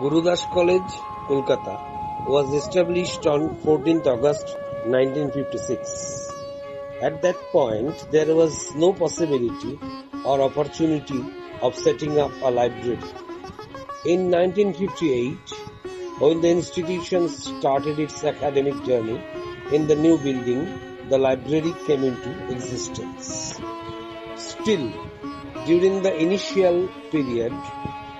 Gurudas College, Kolkata was established on 14th August 1956. At that point, there was no possibility or opportunity of setting up a library. In 1958, when the institution started its academic journey in the new building, the library came into existence. Still, during the initial period,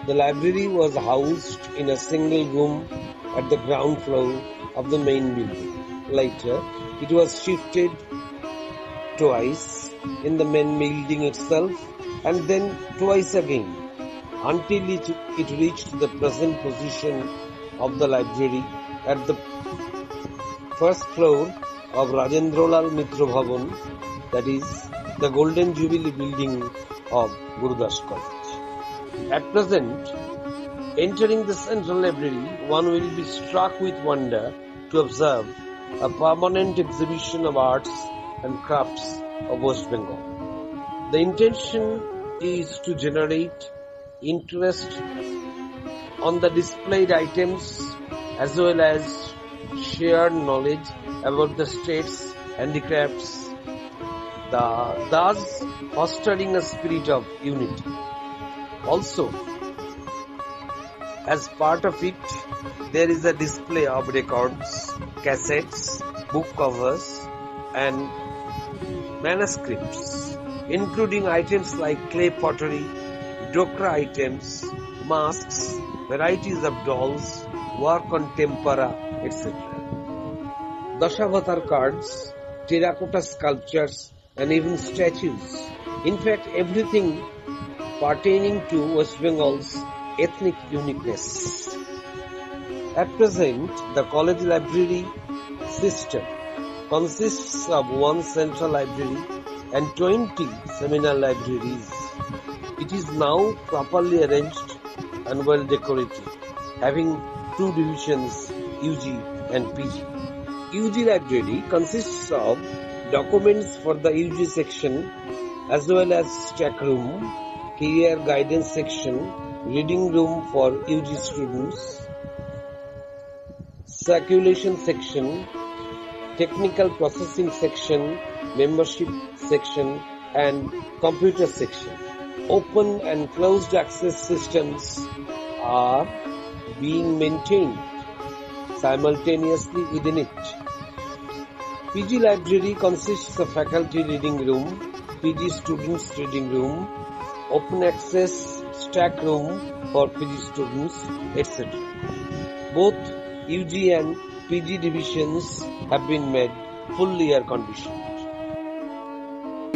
the library was housed in a single room at the ground floor of the main building. Later, it was shifted twice in the main building itself and then twice again until it, it reached the present position of the library at the first floor of Rajendralal Mitra Bhavan, that is the Golden Jubilee building of Gurudas College. At present, entering the central library, one will be struck with wonder to observe a permanent exhibition of arts and crafts of West Bengal. The intention is to generate interest on the displayed items as well as shared knowledge about the state's handicrafts, thus fostering a spirit of unity. Also, as part of it, there is a display of records, cassettes, book covers, and manuscripts, including items like clay pottery, dokra items, masks, varieties of dolls, work on tempera, etc. Dashavatar cards, terracotta sculptures, and even statues. In fact, everything pertaining to West Bengal's ethnic uniqueness. At present, the college library system consists of one central library and 20 seminar libraries. It is now properly arranged and well decorated, having two divisions UG and PG. UG library consists of documents for the UG section as well as stack room, career guidance section, reading room for UG students, circulation section, technical processing section, membership section and computer section. Open and closed access systems are being maintained simultaneously within it. PG library consists of faculty reading room, PG students reading room, open access stack room for PG students, etc. Both UG and PG divisions have been made fully air conditioned.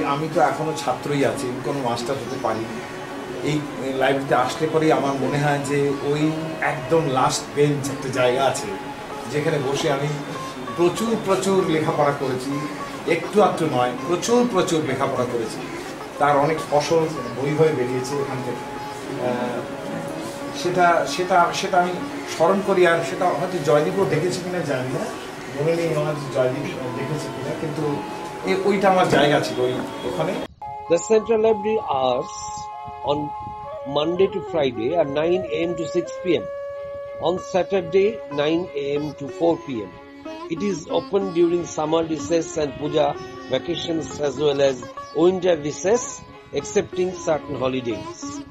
আমি তো এখনও ছাত্রই আছি কোনো master হতে পারিনি এই লাইব্রেরিতে আসলে পরেই আমার মনে হয় যে ওই একদম লাস্ট বেঞ্চ একটা জায়গা আছে যেখানে বসে আমি প্রচুর প্রচুর লেখাপড়া করেছি একটু একটু নয় প্রচুর প্রচুর লেখাপড়া করেছি তার অনেক ফসল বই হয়ে বেরিয়েছে ওখান থেকে সেটা সেটা সেটা আমি স্মরণ করি আর সেটা হয়তো জয়দীপও দেখেছি কিনা জানি না মনে নেই আমার জয়দীপ দেখেছে কিনা কিন্তু ওইটা আমার জায়গা ছিল ওই ওখানে The Central Library hours on Monday to Friday are 9 a.m. to 6 p.m. On Saturday 9 a.m. to 4 p.m. It is open during summer recess and puja vacations as well as winter recess excepting certain holidays.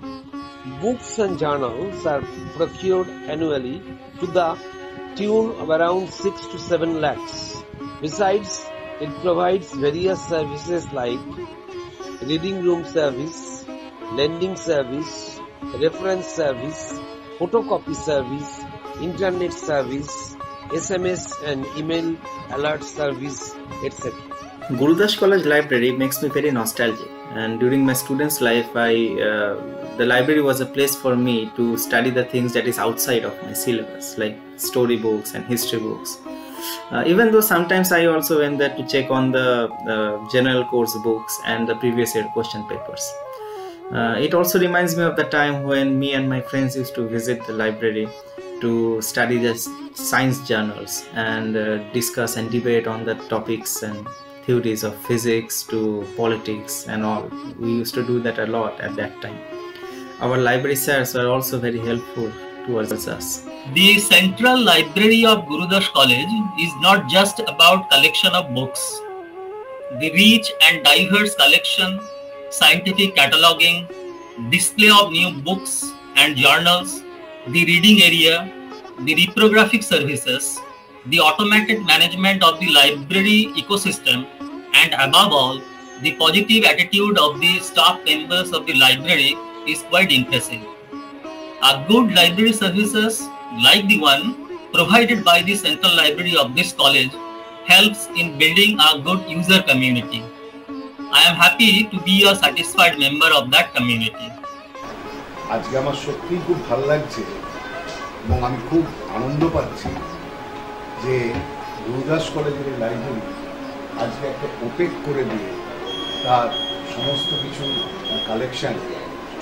Books and journals are procured annually to the tune of around 6 to 7 lakhs. Besides, it provides various services like reading room service, lending service, reference service, photocopy service, internet service, SMS and email alert service, etc. Gurudas College Library makes me very nostalgic, and during my students' life, I uh, the library was a place for me to study the things that is outside of my syllabus, like story books and history books. Uh, even though sometimes I also went there to check on the uh, general course books and the previous year question papers. Uh, it also reminds me of the time when me and my friends used to visit the library to study the science journals and uh, discuss and debate on the topics and theories of physics to politics and all. We used to do that a lot at that time. Our library sirs were also very helpful towards us. The Central Library of Gurudas College is not just about collection of books. The rich and diverse collection, scientific cataloging, display of new books and journals, the reading area, the reprographic services, the automated management of the library ecosystem, and above all, the positive attitude of the staff members of the library is quite impressive. A good library services like the one provided by the central library of this college helps in building a good user community. I am happy to be a satisfied member of that community. আজকে আমার সত্যিই খুব ভালো লাগছে এবং আমি খুব আনন্দ পাচ্ছি যে গুরুদাস কলেজের লাইব্রেরি আজকে একটা ওপেক করে দিয়ে তার সমস্ত কিছু কালেকশন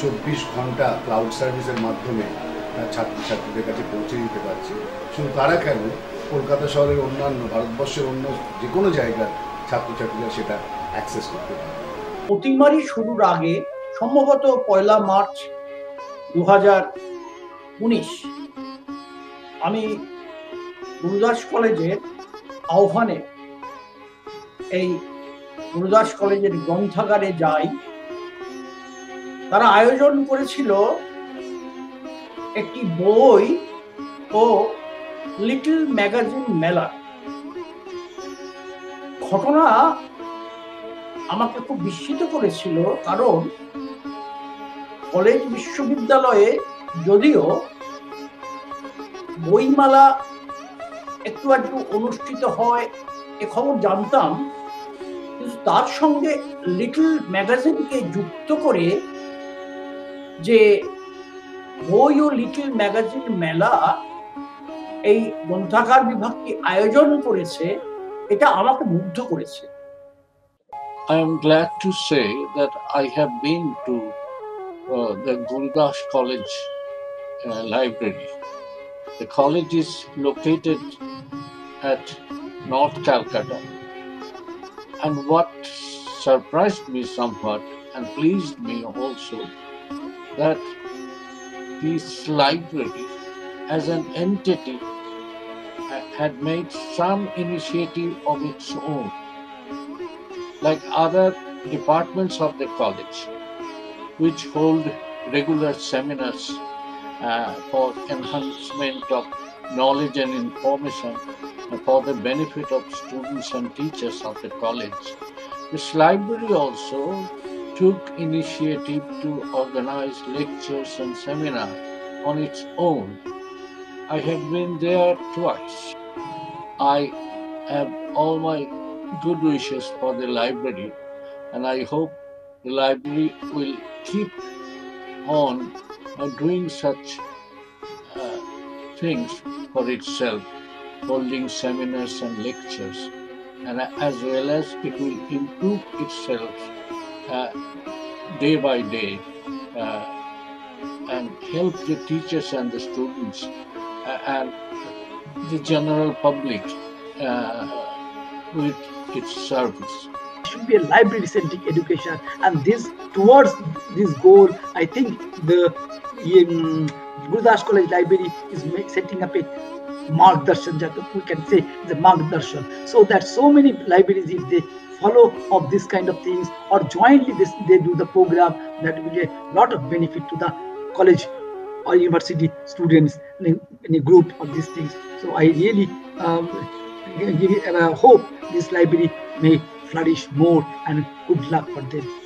চব্বিশ ঘণ্টা ক্লাউড সার্ভিসের মাধ্যমে তার ছাত্রছাত্রীদের কাছে পৌঁছে দিতে পারছে। শুধু তারা কেন, কলকাতা শহরের অন্যান্য, ভারতবর্ষের অন্য যে কোনো জায়গার ছাত্রছাত্রীরা সেটা অ্যাক্সেস করতে পারে অতিমারি শুরুর আগে সম্ভবত পয়লা মার্চ দু উনিশ। আমি গুরুদাস কলেজের আহ্বানে এই গুরুদাস কলেজের গ্রন্থাগারে যাই, তারা আয়োজন করেছিল একটি বই ও লিটল ম্যাগাজিন মেলা ঘটনা আমাকে খুব বিস্মিত করেছিল কারণ কলেজ বিশ্ববিদ্যালয়ে যদিও বইমালা একটু একটু অনুষ্ঠিত হয় এ খবর জানতাম কিন্তু তার সঙ্গে লিটল ম্যাগাজিনকে যুক্ত করে যে বই ও লিটল ম্যাগাজিন মেলা এই গ্রন্থাগার বিভাগটি আয়োজন করেছে এটা আমাকে মুগ্ধ করেছে I am glad to say that I have been to uh, the Gurudas College uh, library. The college is located at North Calcutta. And what surprised me somewhat and pleased me also that this library as an entity had made some initiative of its own like other departments of the college, which hold regular seminars uh, for enhancement of knowledge and information for the benefit of students and teachers of the college. This library also took initiative to organize lectures and seminars on its own. I have been there twice. I have all my good wishes for the library, and I hope the library will keep on uh, doing such uh, things for itself, holding seminars and lectures, and as well as it will improve itself uh, day by day uh, and help the teachers and the students uh, and the general public uh, with its service. should be a library centric education and this towards this goal i think the gurudas college library is setting up a margdarshan that we can say the margdarshan so that so many libraries if they follow of this kind of things or jointly this, they do the program that will be a lot of benefit to the college or university students in in a group of these things. So i really um, give uh, hope this library may flourish more and good luck for them